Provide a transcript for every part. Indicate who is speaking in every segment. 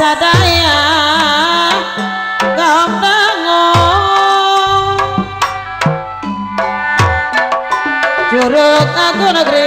Speaker 1: sadaya gambango jurut aku negeri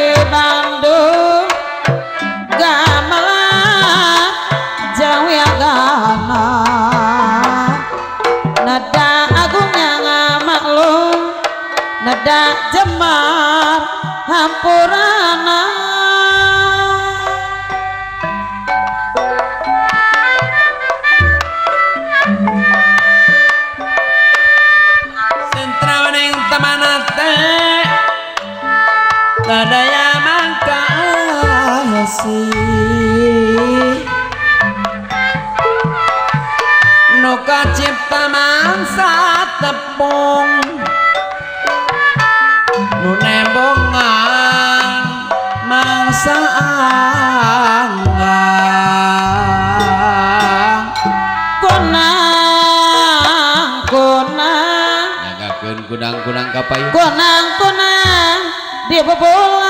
Speaker 2: diapain?
Speaker 1: Konang ya? konang dia bobol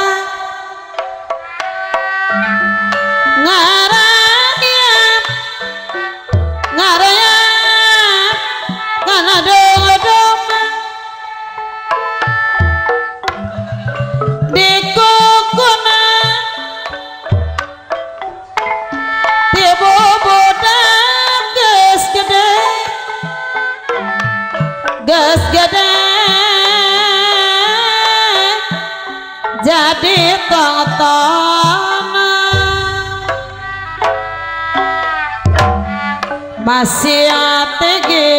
Speaker 1: wasiat tinggi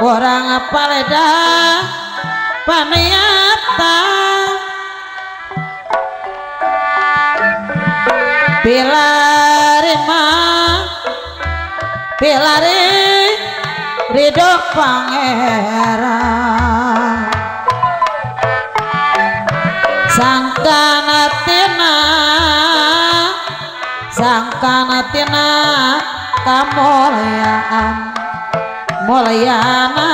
Speaker 1: orang paleda pamiata. Bila ma bila ridho pangeran. Mulyana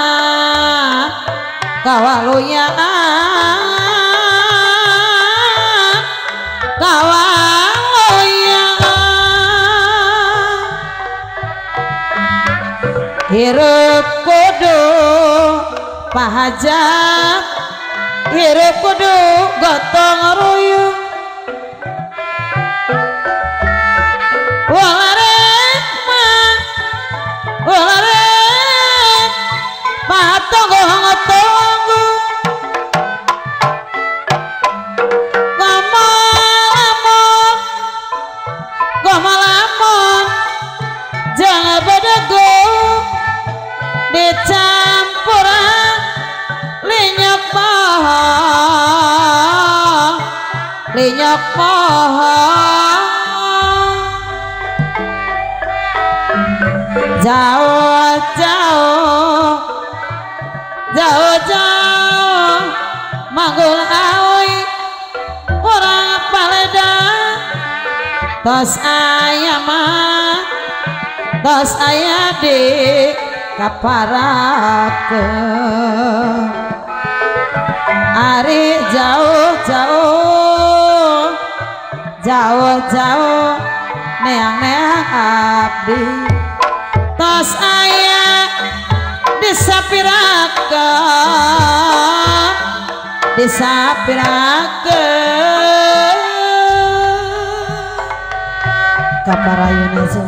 Speaker 1: Kawaluyana Kawaluyana Hirup kudu pahajah, Hirup kudu gotong tos ayam tos ayam di kaparake Ari jauh jauh jauh jauh neang neang abdi tos ayam disapirakan disapirakan gambar ayu nasa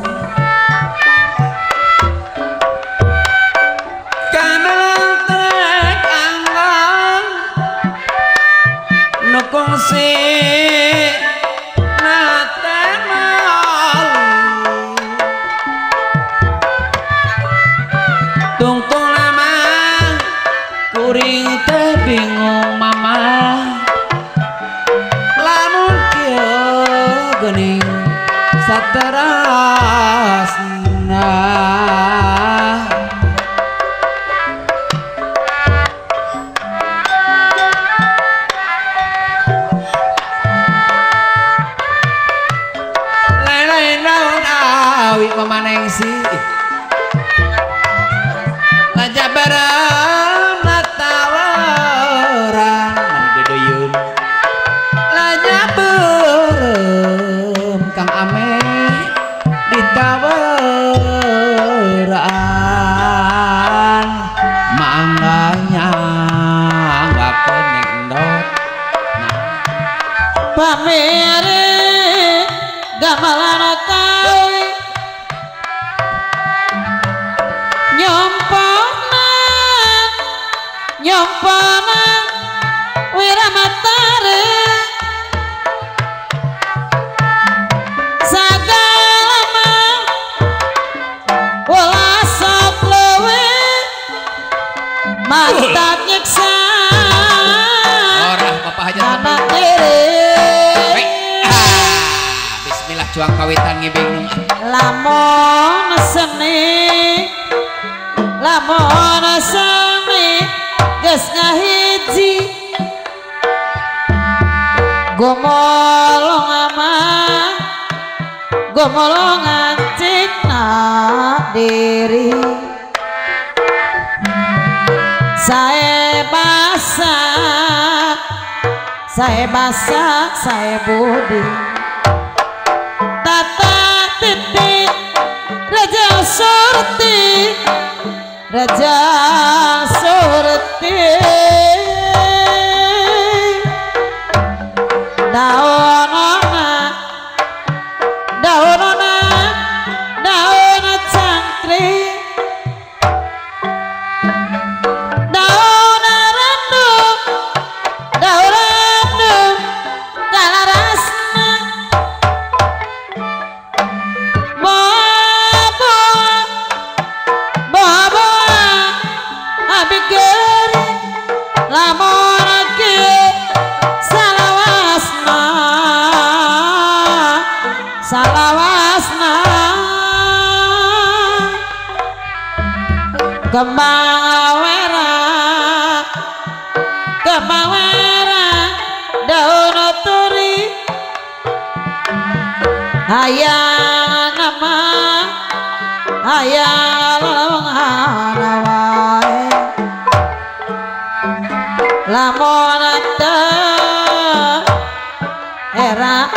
Speaker 1: kembang wera daun turi. Ayah nama ayah lelong hanawai lamun te era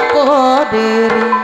Speaker 1: diri.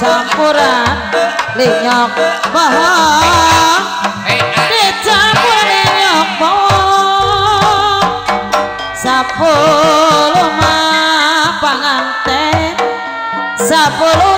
Speaker 1: campura linyok boho
Speaker 2: dicampura
Speaker 1: linyok boho sapulu mapangan ten sapulu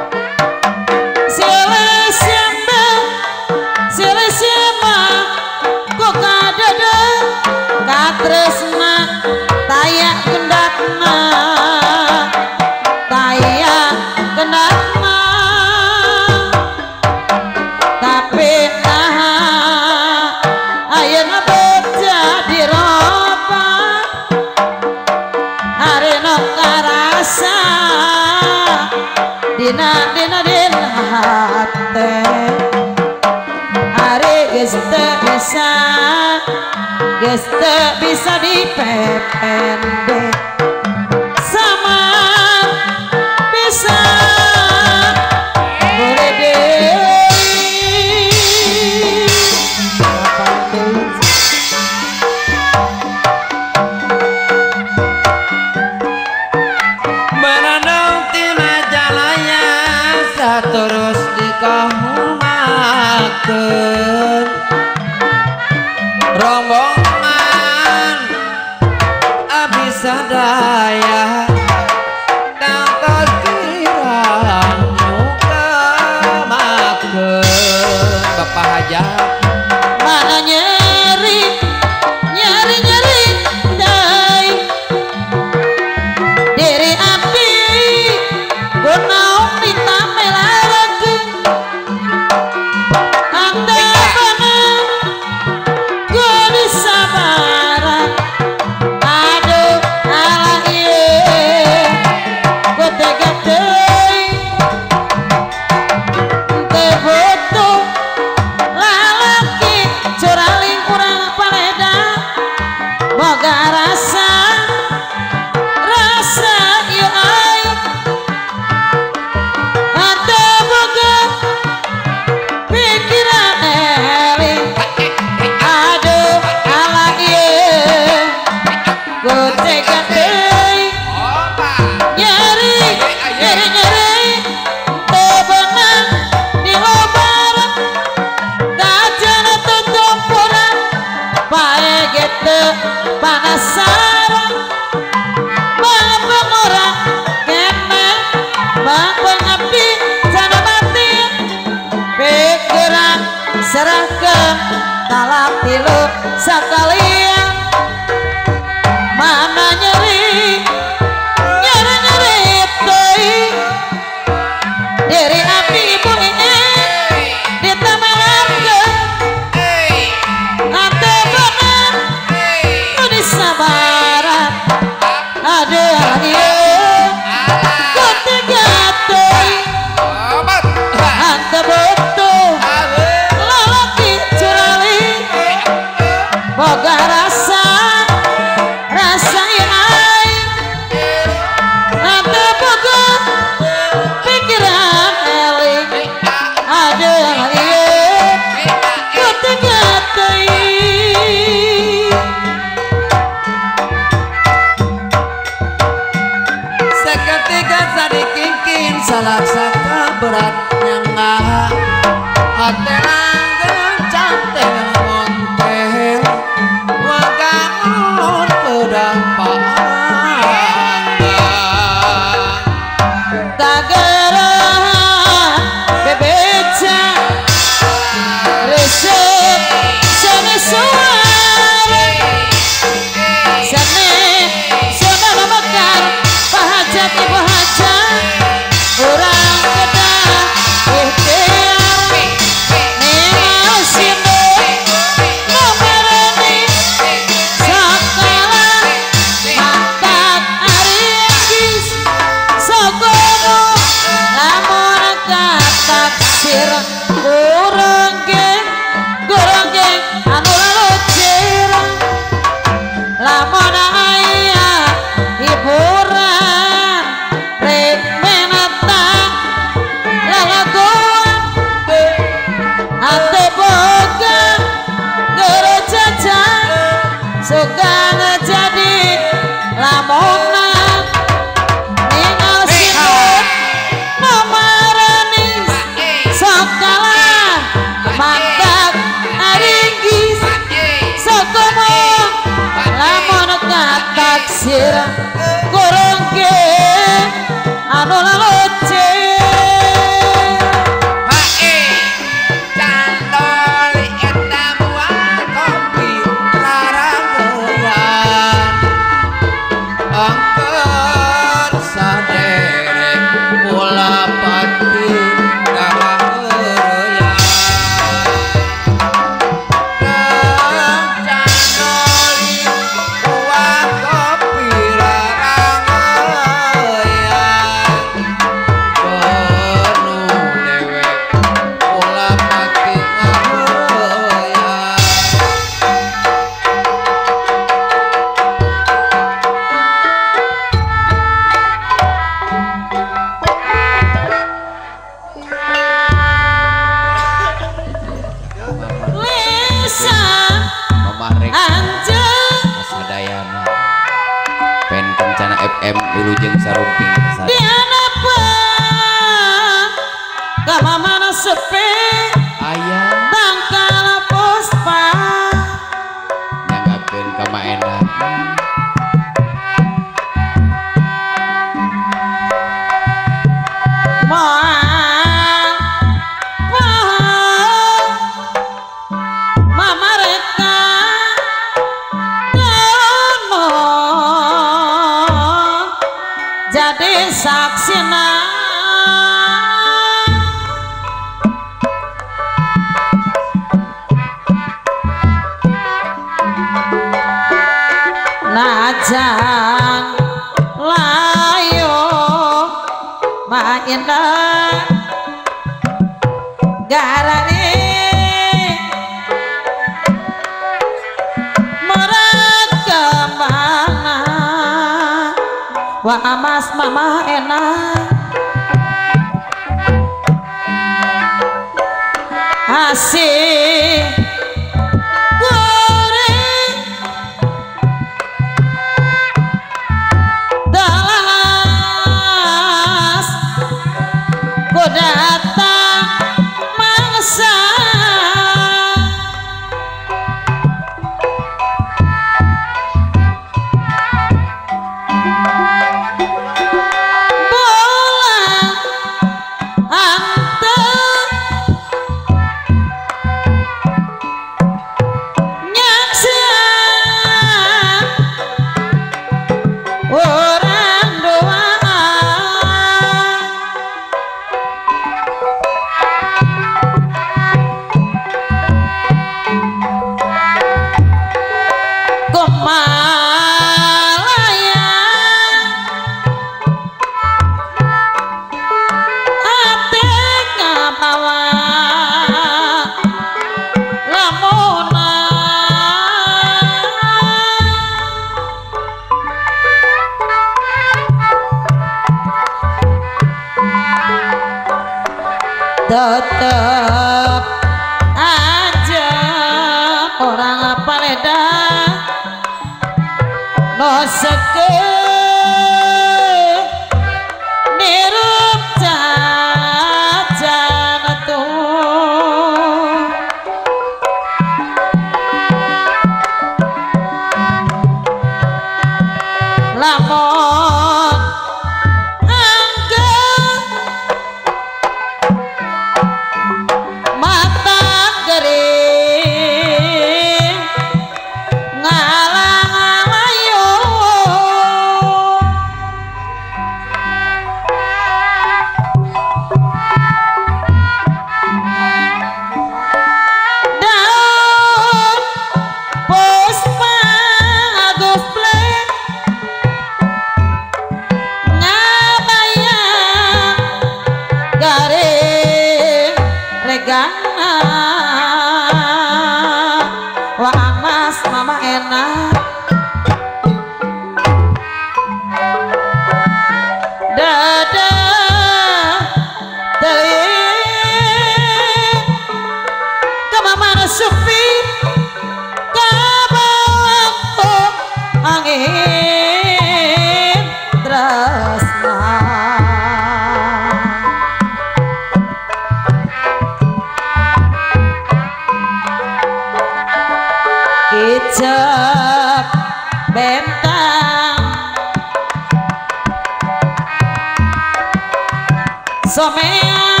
Speaker 1: Somente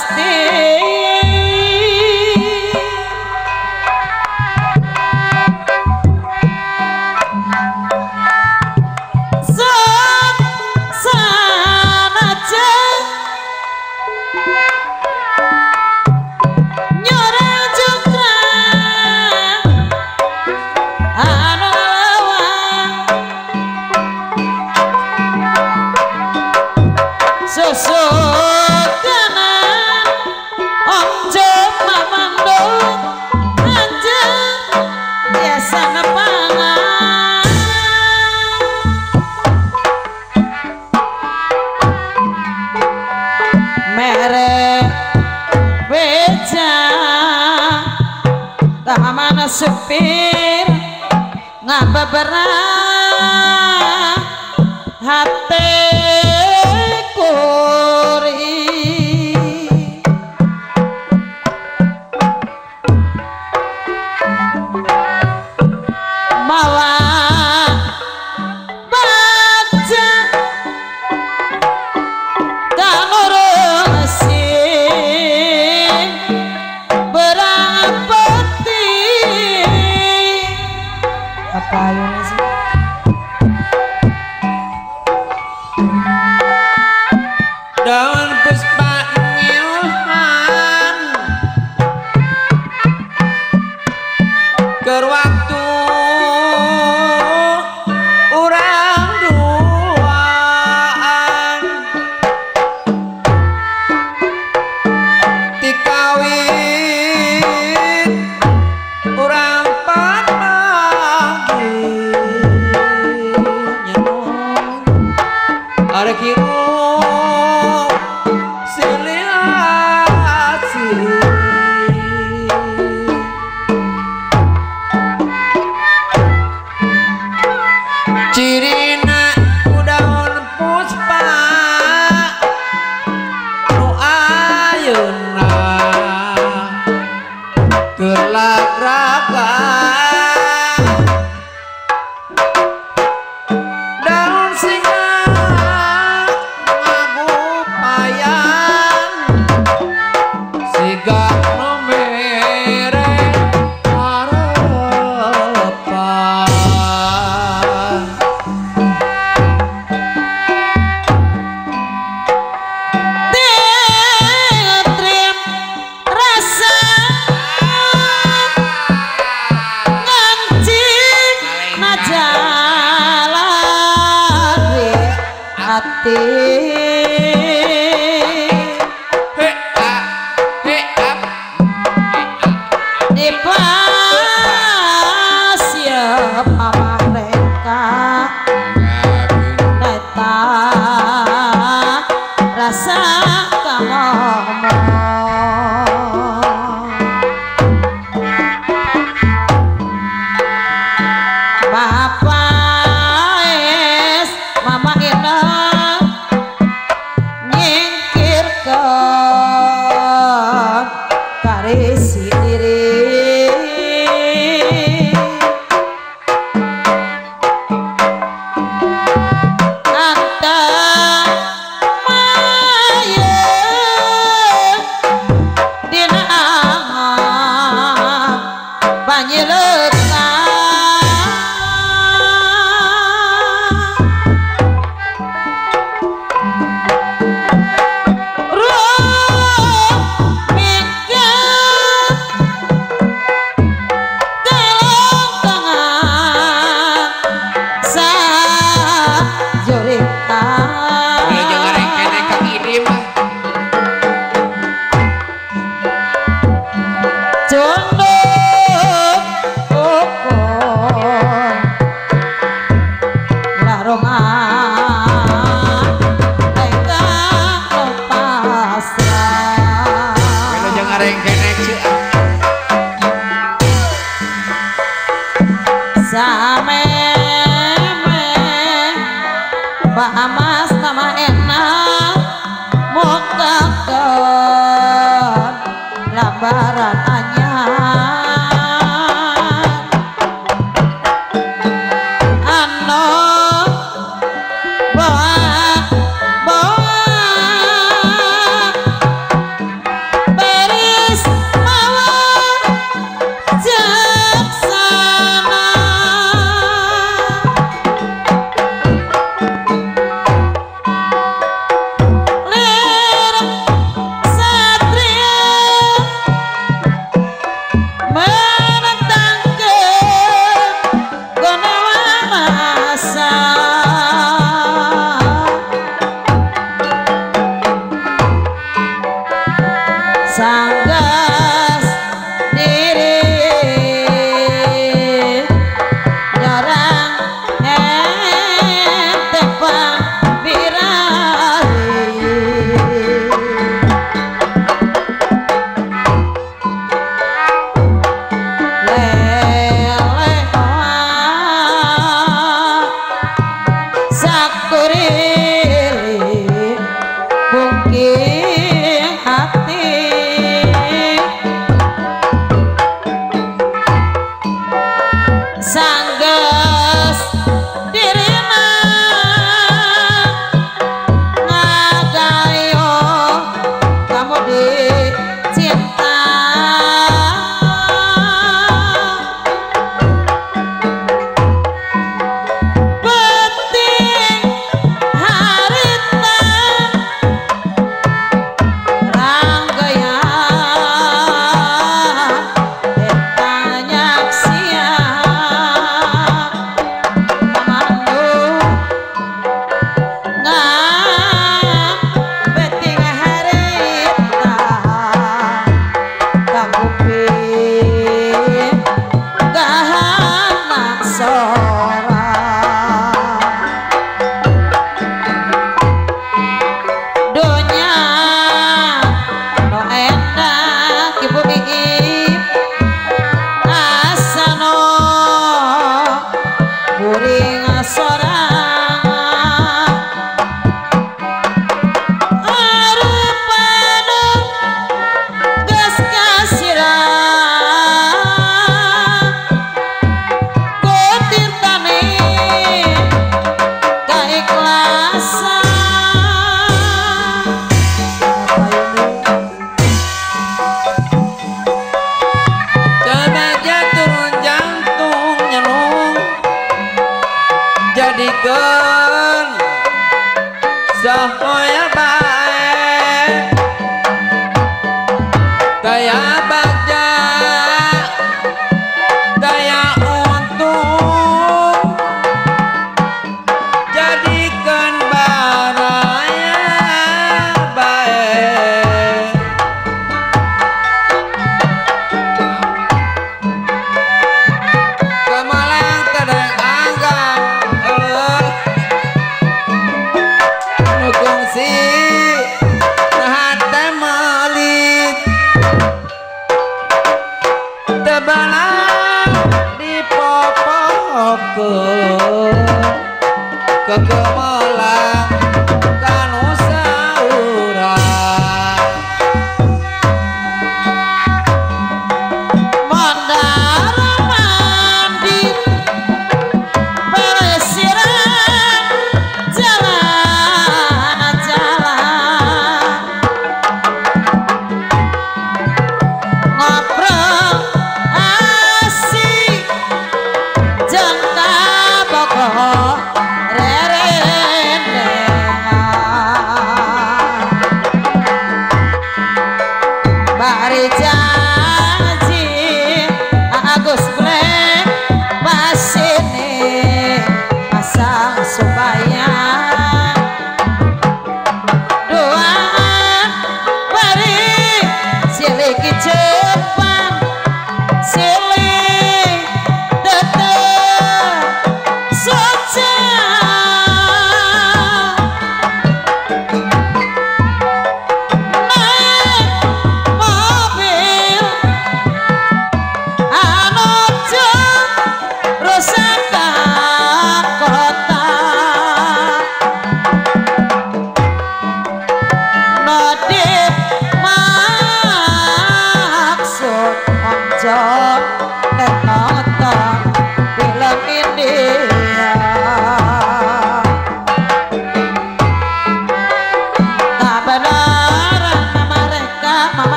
Speaker 1: して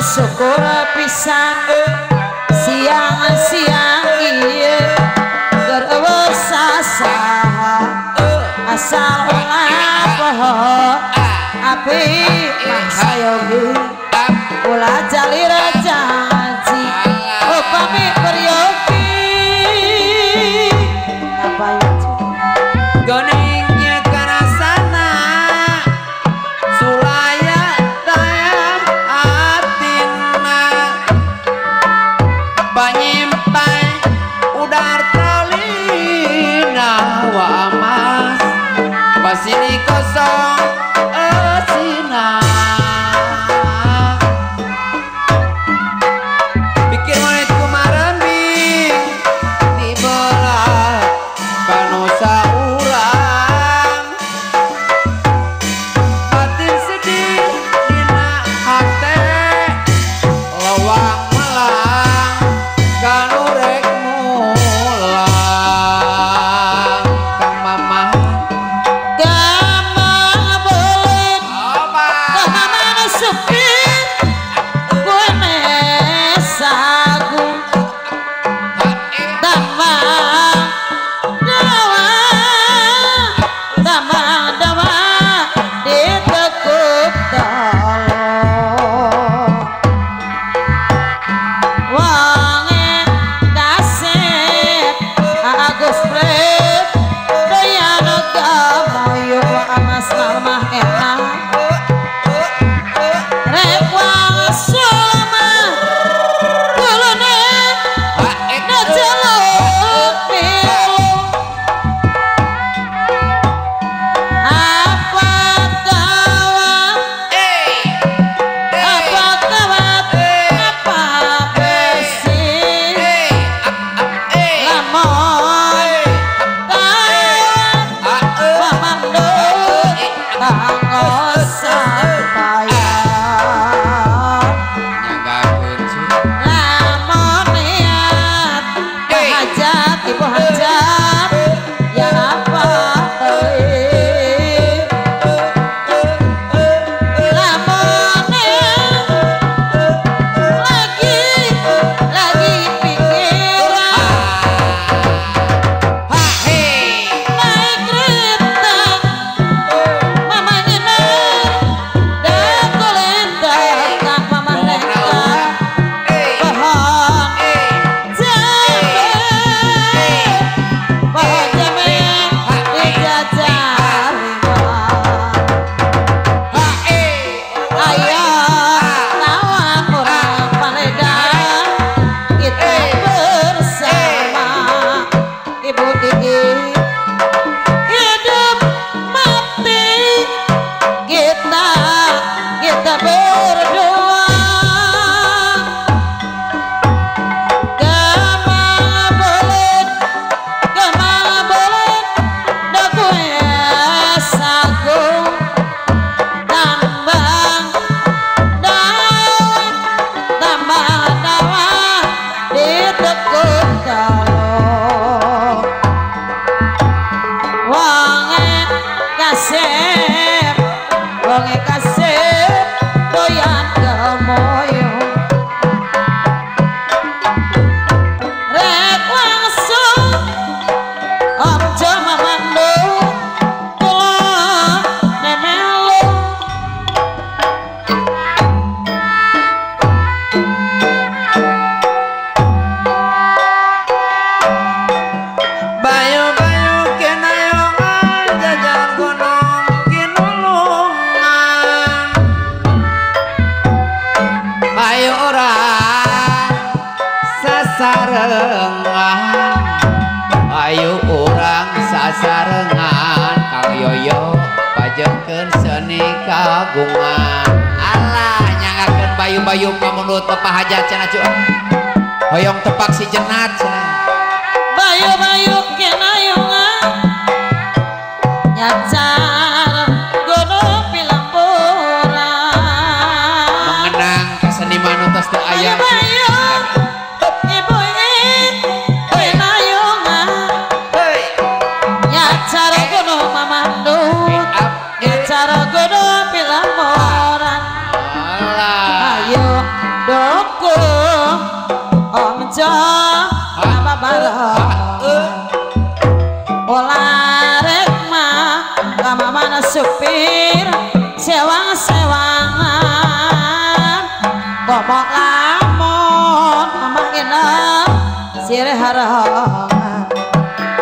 Speaker 1: sekolah pisang siang siang iya terwosasa asal apa api masa yang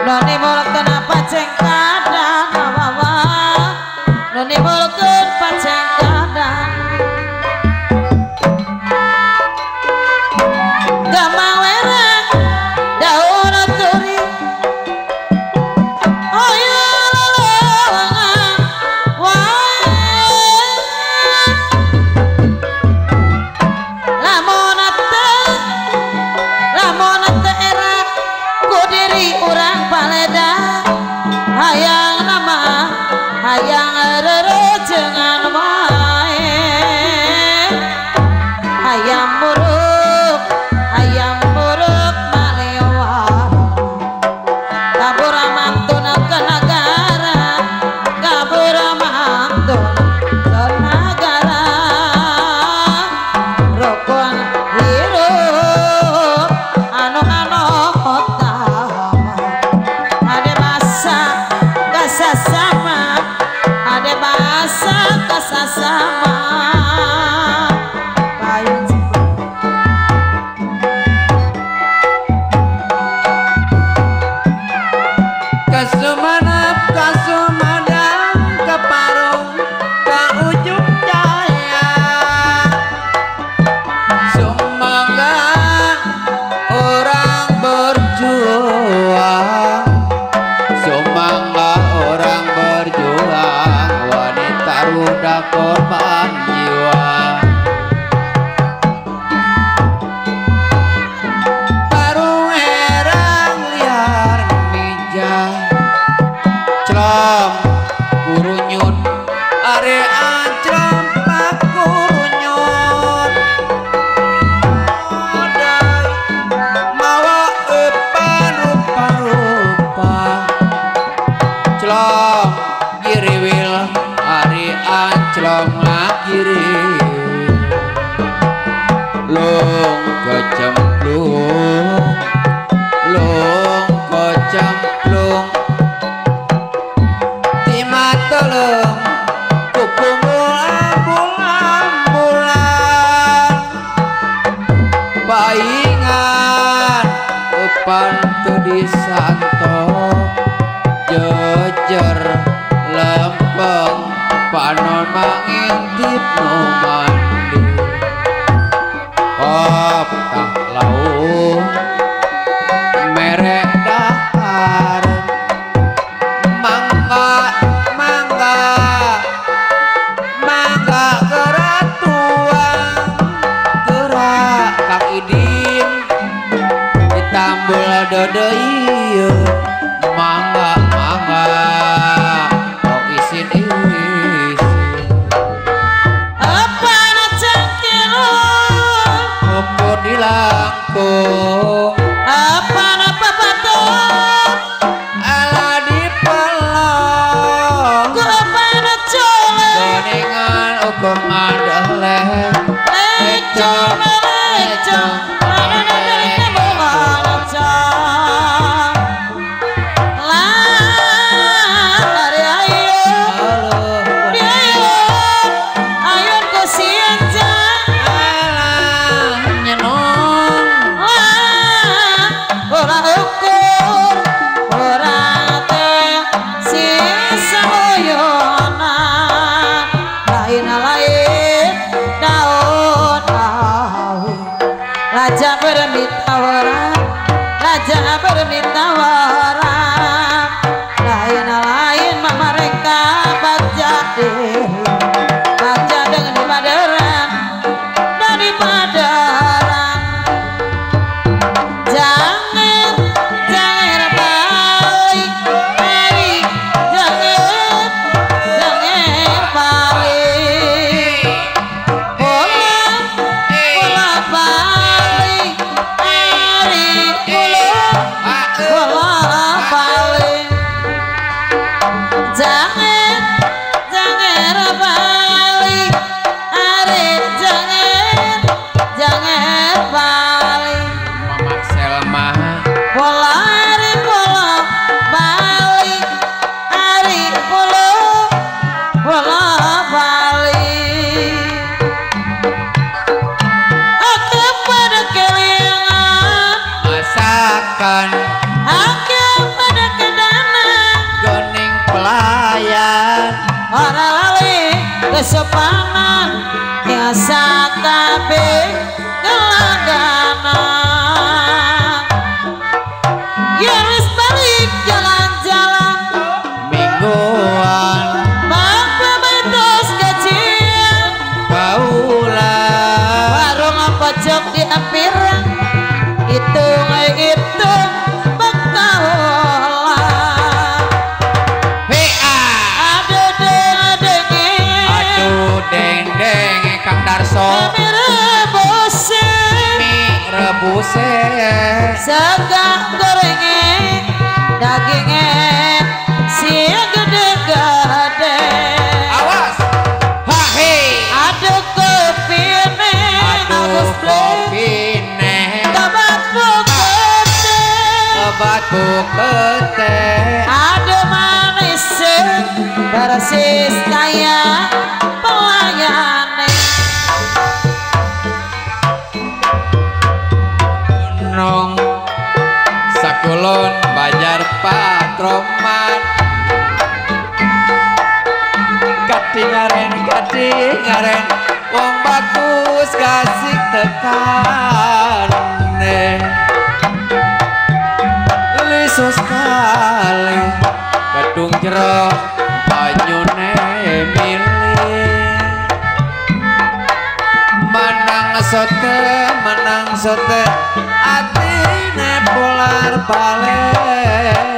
Speaker 1: Doni molek tenapa ceng
Speaker 2: rebuse
Speaker 1: segang gorenge daginge si gede gede.
Speaker 2: Awas. Ha he
Speaker 1: aduk kopine aduk
Speaker 2: kopine
Speaker 1: kebat bukete
Speaker 2: kebat bukete
Speaker 1: ada manis eh, persis kayak
Speaker 2: ngaren wong bagus kasih tekane lisus kali gedung jero banyune sote menang sote atine polar paling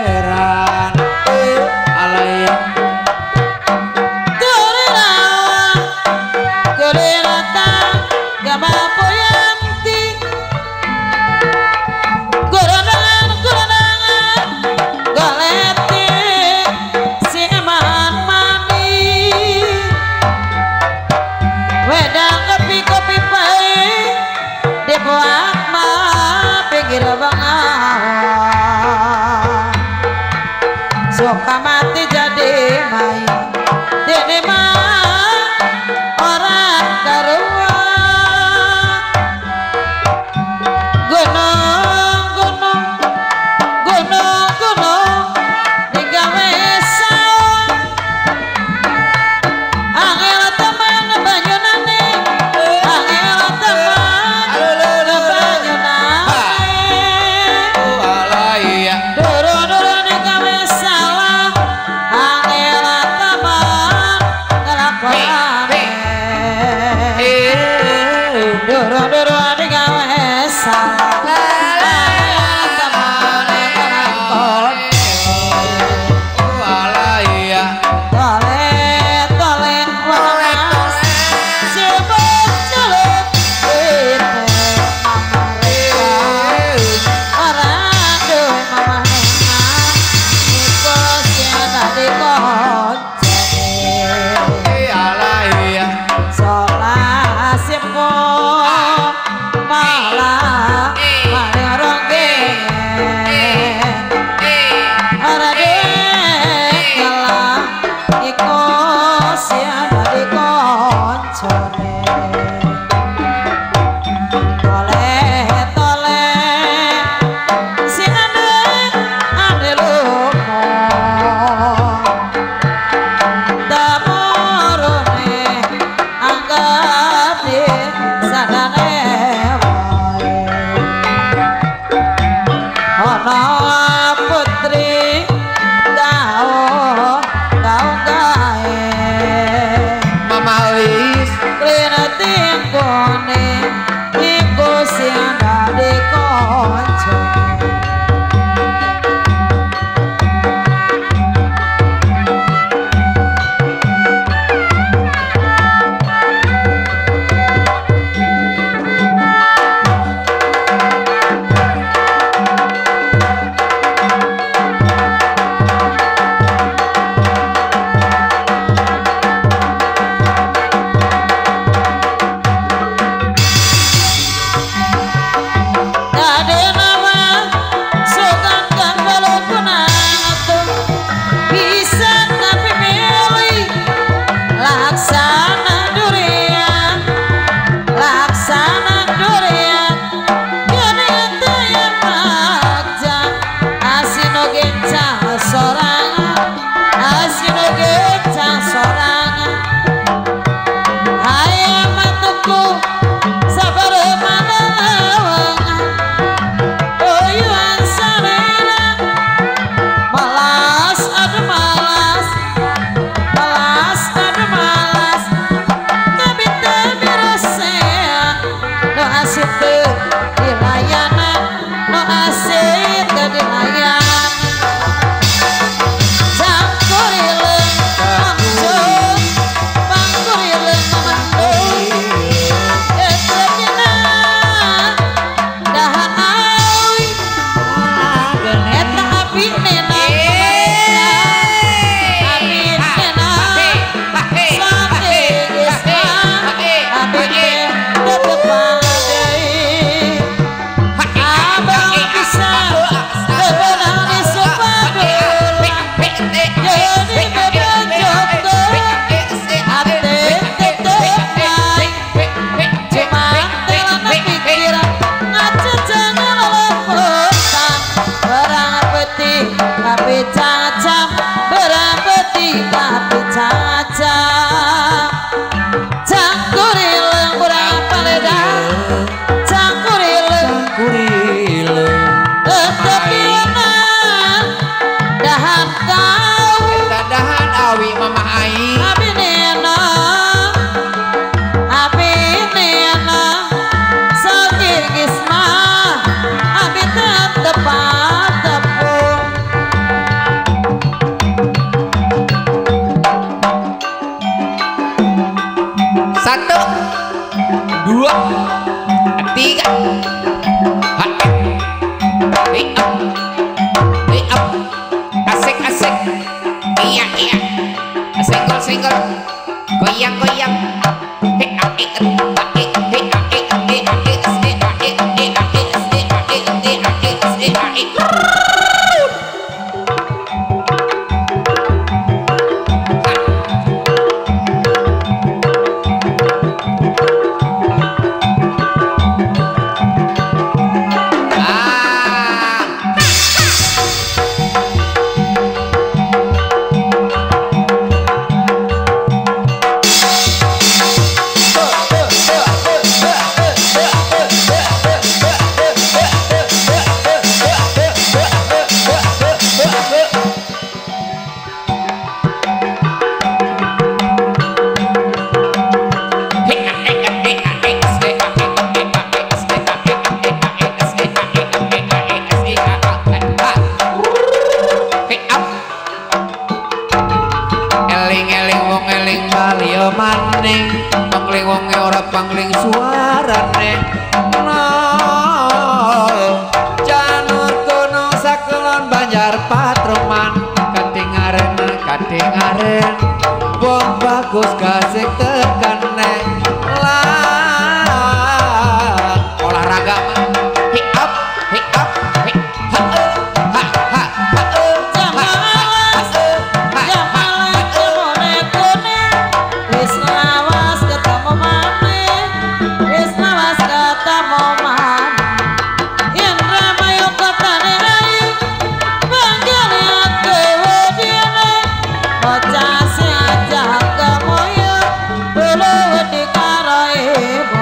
Speaker 1: é.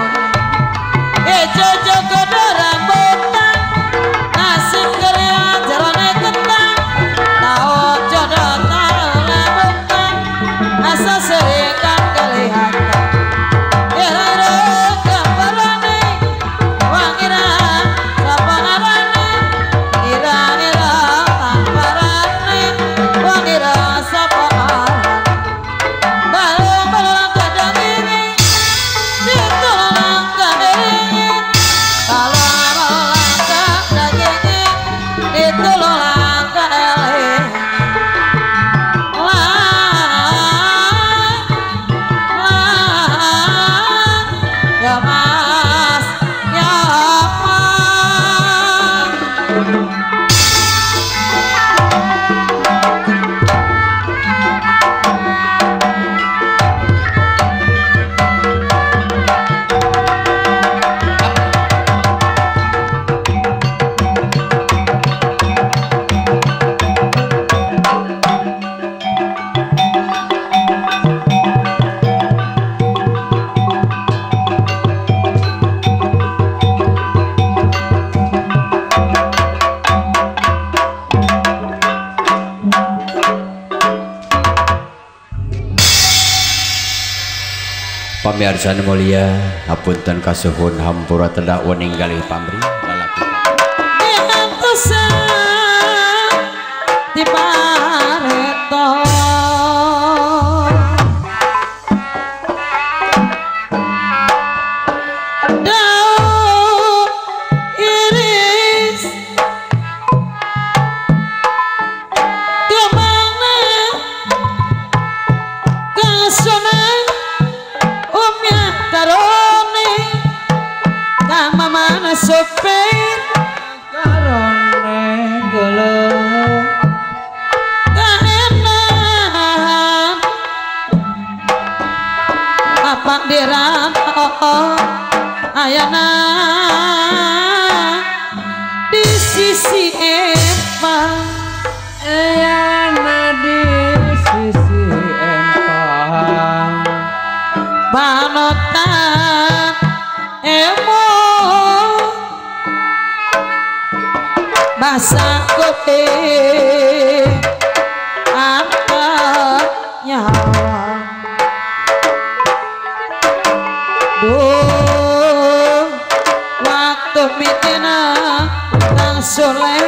Speaker 2: ingkang sanes mulia hapunten kasuhun hampura tedhak wening galih pamrih
Speaker 1: So let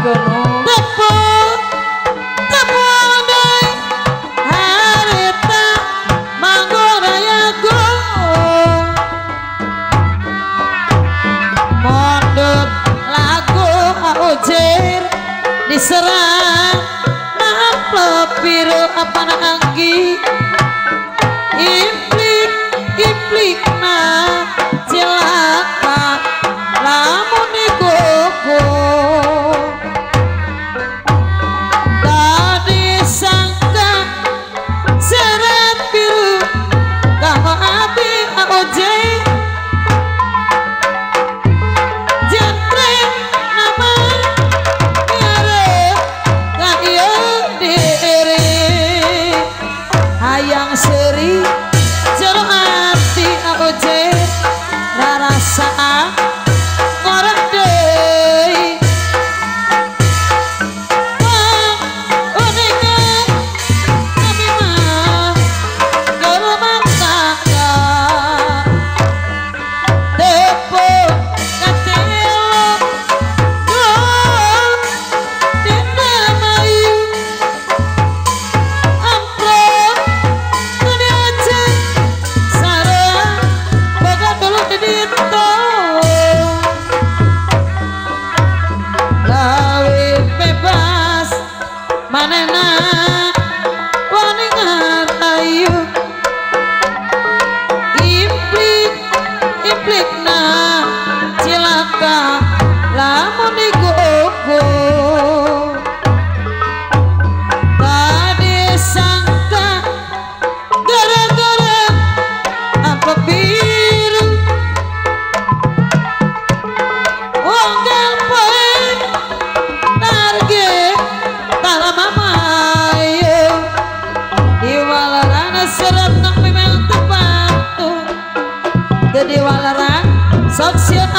Speaker 2: Good morning.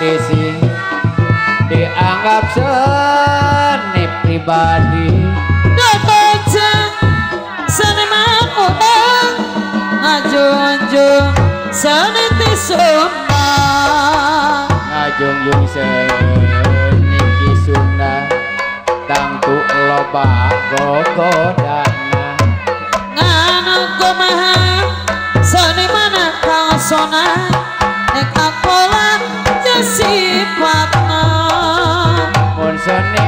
Speaker 2: tradisi dianggap seni pribadi.
Speaker 1: Dipajang seni makutang ngajung-jung seni tisumba
Speaker 2: ngajung-jung seni tisumba tangku lopak gokodang sone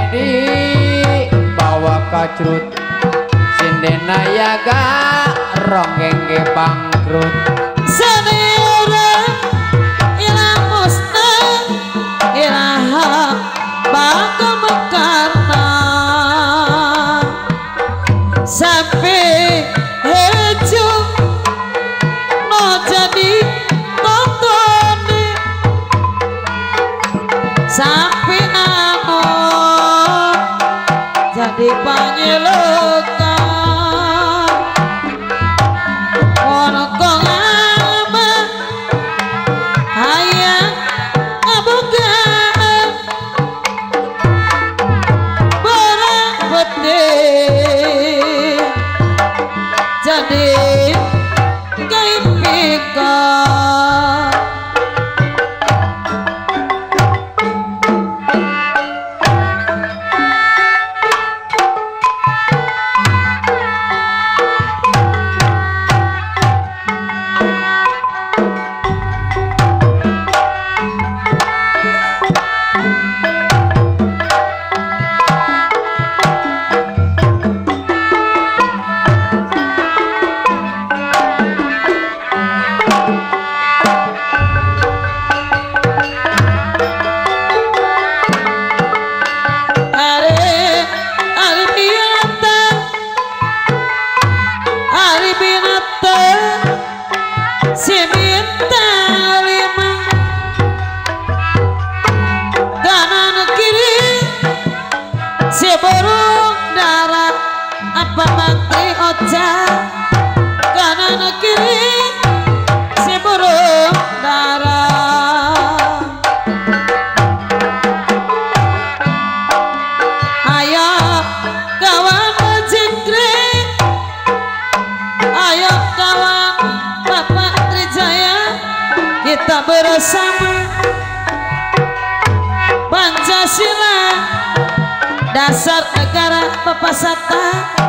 Speaker 2: bawa kacrut. Sindena ya ga ronggeng ge bangkrut
Speaker 1: negara pepasata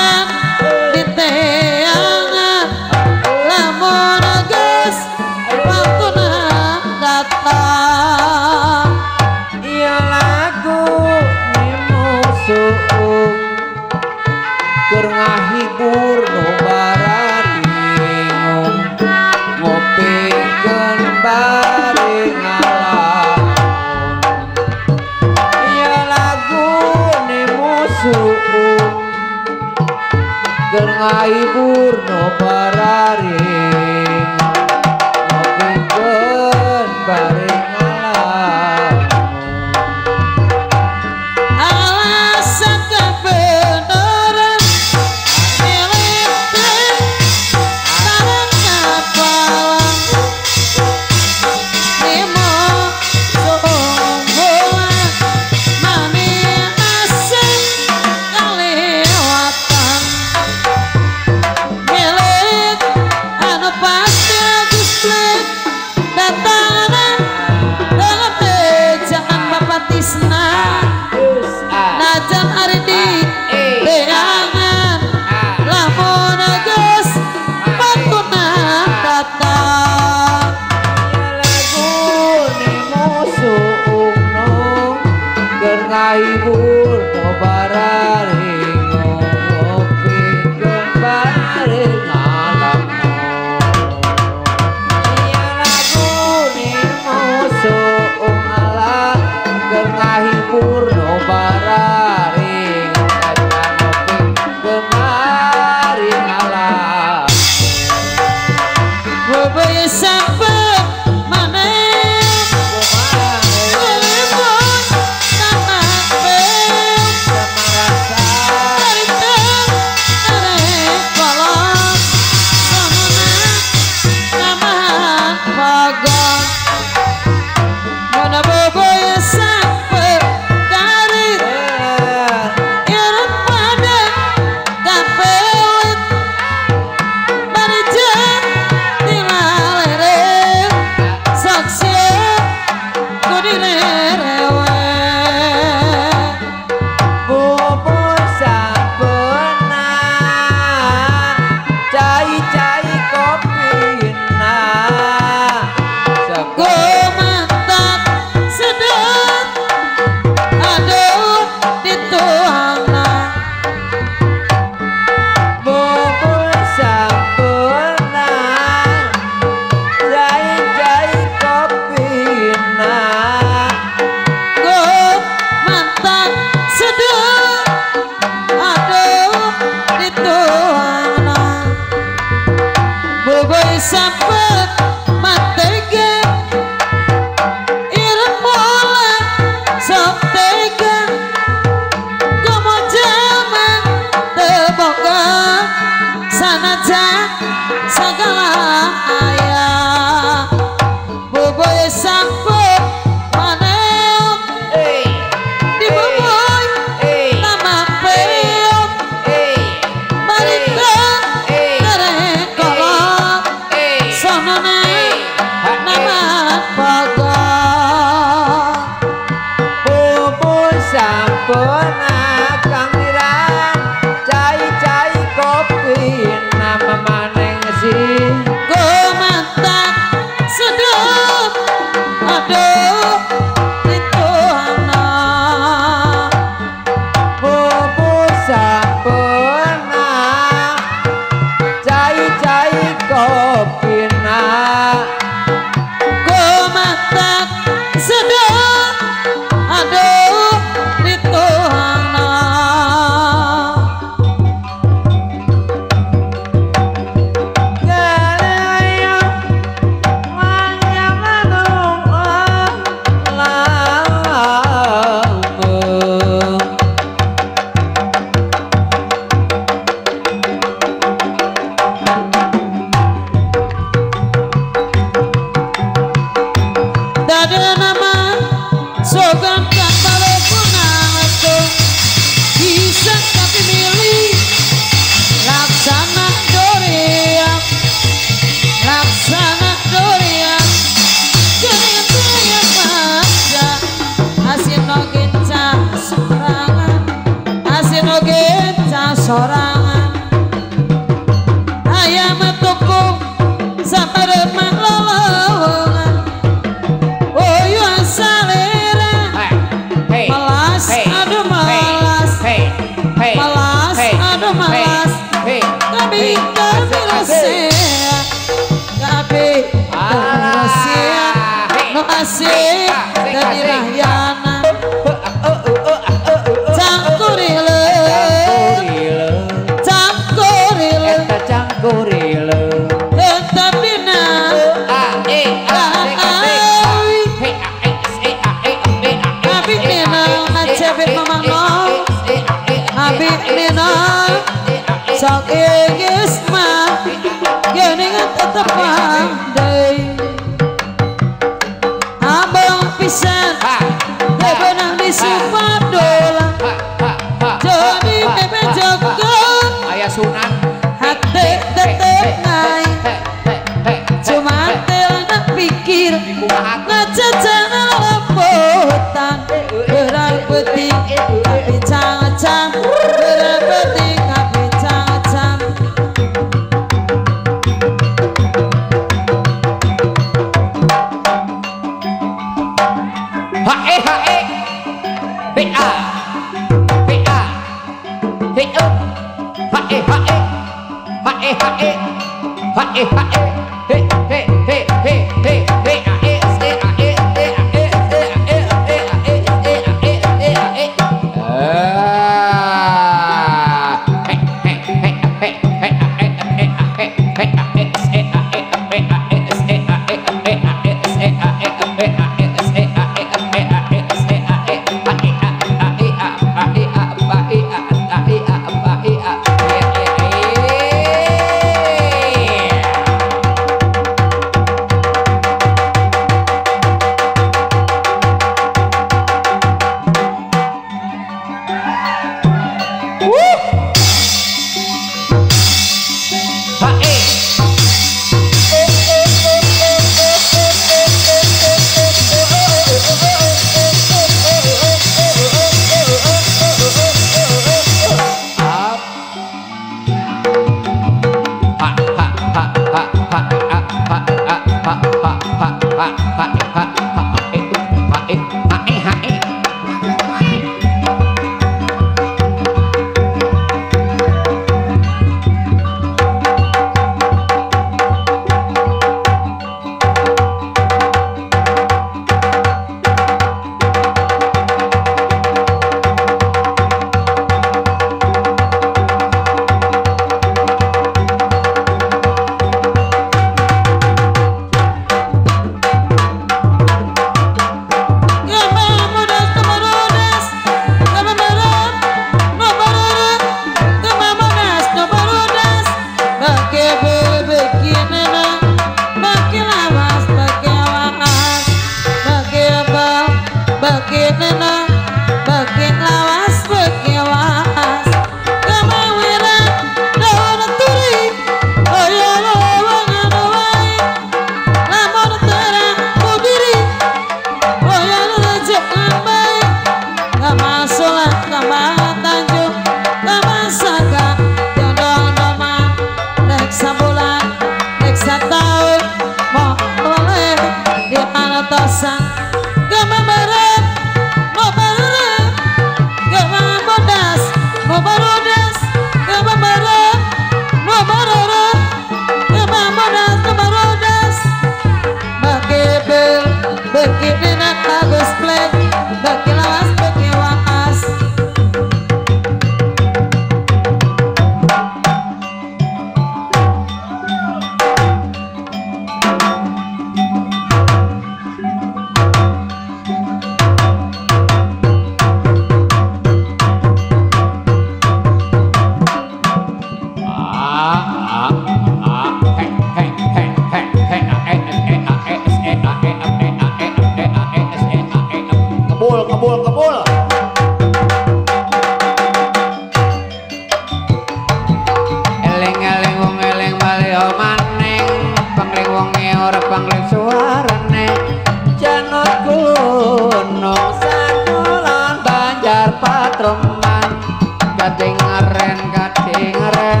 Speaker 2: kadengeren kadengeren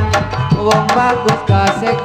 Speaker 2: wong bagus kasih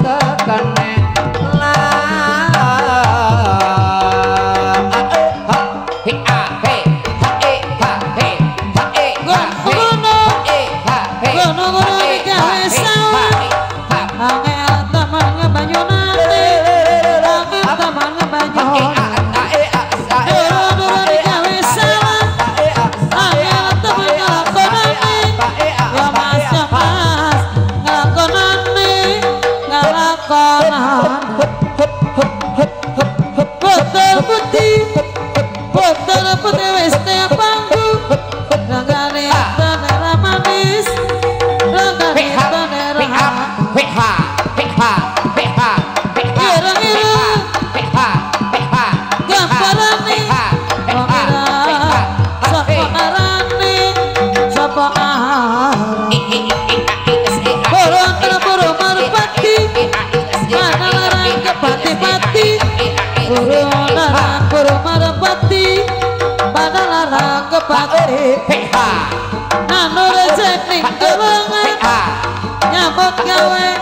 Speaker 1: away.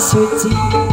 Speaker 1: suci